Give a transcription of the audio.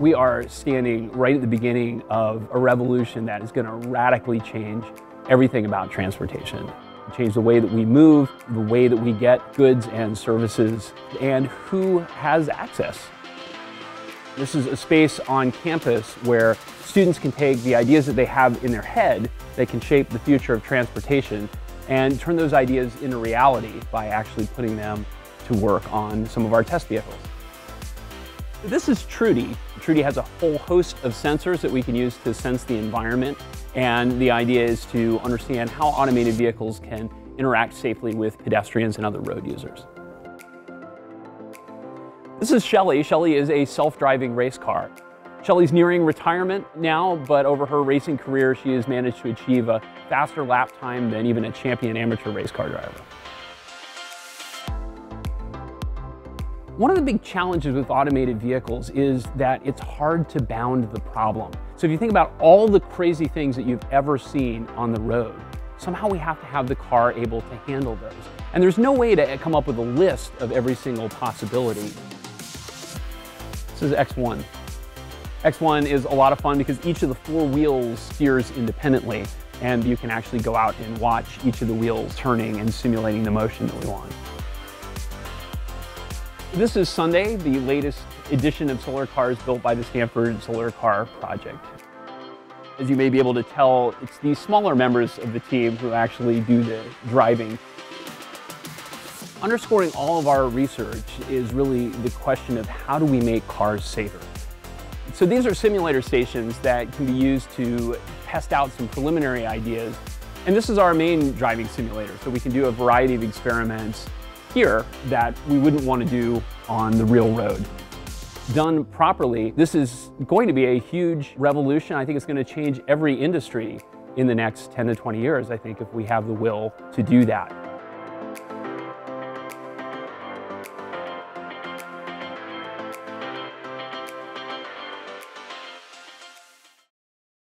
We are standing right at the beginning of a revolution that is going to radically change everything about transportation. Change the way that we move, the way that we get goods and services, and who has access. This is a space on campus where students can take the ideas that they have in their head that can shape the future of transportation and turn those ideas into reality by actually putting them to work on some of our test vehicles. This is Trudy. Trudy has a whole host of sensors that we can use to sense the environment. And the idea is to understand how automated vehicles can interact safely with pedestrians and other road users. This is Shelley. Shelley is a self-driving race car. Shelley's nearing retirement now, but over her racing career, she has managed to achieve a faster lap time than even a champion amateur race car driver. One of the big challenges with automated vehicles is that it's hard to bound the problem. So if you think about all the crazy things that you've ever seen on the road, somehow we have to have the car able to handle those. And there's no way to come up with a list of every single possibility. This is X1. X1 is a lot of fun because each of the four wheels steers independently and you can actually go out and watch each of the wheels turning and simulating the motion that we want. This is Sundae, the latest edition of solar cars built by the Stanford Solar Car Project. As you may be able to tell, it's the smaller members of the team who actually do the driving. Underscoring all of our research is really the question of how do we make cars safer? So these are simulator stations that can be used to test out some preliminary ideas. And this is our main driving simulator, so we can do a variety of experiments here that we wouldn't want to do on the real road. Done properly, this is going to be a huge revolution. I think it's going to change every industry in the next 10 to 20 years, I think, if we have the will to do that.